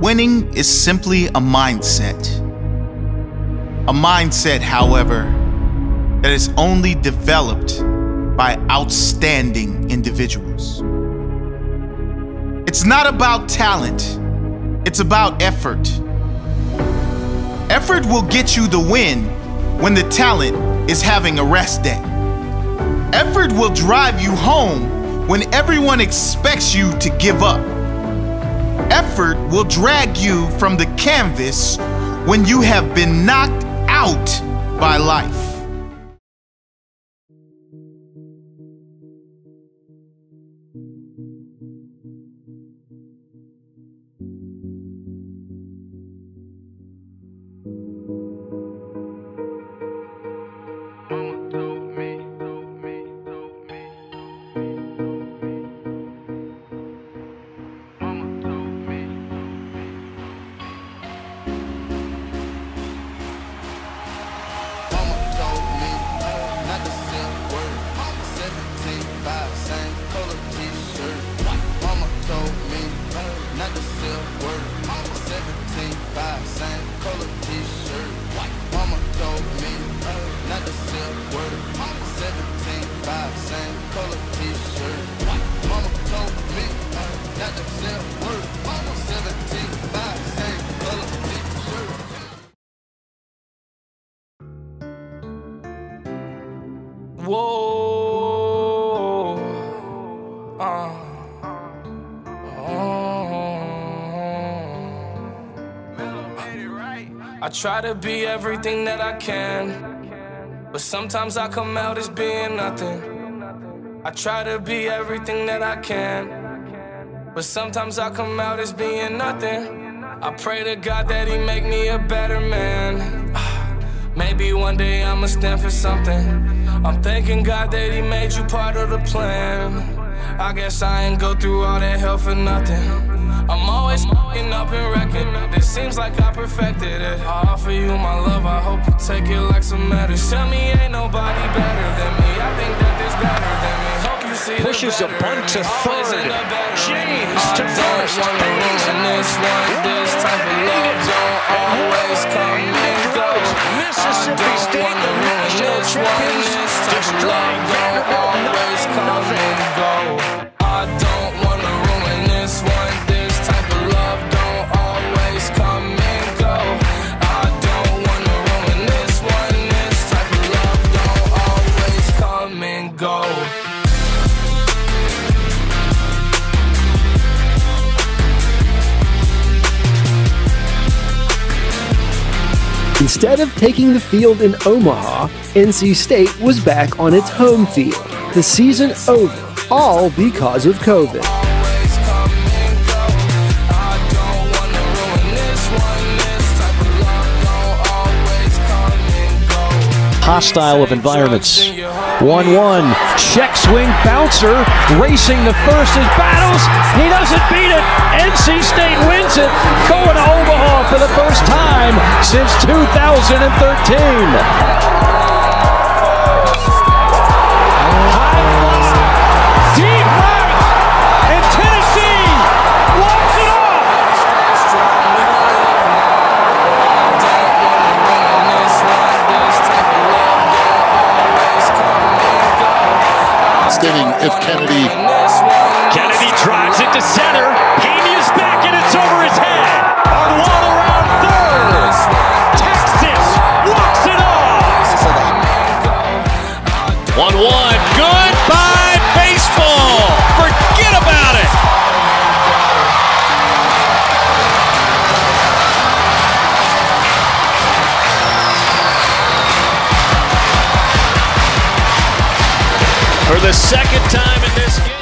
Winning is simply a mindset. A mindset, however, that is only developed by outstanding individuals. It's not about talent, it's about effort. Effort will get you the win when the talent is having a rest day. Effort will drive you home when everyone expects you to give up. Effort will drag you from the canvas when you have been knocked out by life. Whoa. Uh. I try to be everything that I can, but sometimes I come out as being nothing. I try to be everything that I can, but sometimes I come out as being nothing. I pray to God that He make me a better man. Maybe one day I'ma stand for something. I'm thanking God that He made you part of the plan. I guess I ain't go through all that hell for nothing. I'm always f***ing up and wrecking. It seems like I perfected it. I offer you my love, I hope you take it like some medicine. Tell me ain't nobody better than me. I think that there's better than me. Hope you see Pushes a bunt to third. James to first. This one, this type of love don't always come Instead of taking the field in Omaha, NC State was back on its home field. The season over, all because of COVID. Hostile of environments. 1 1. Check swing bouncer racing the first as battles. He doesn't beat it. NC State wins it. Going to Omaha for the first time since 2013. Inning if Kennedy Kennedy drives it to center. Pena's back and it's over his head. On For the second time in this game.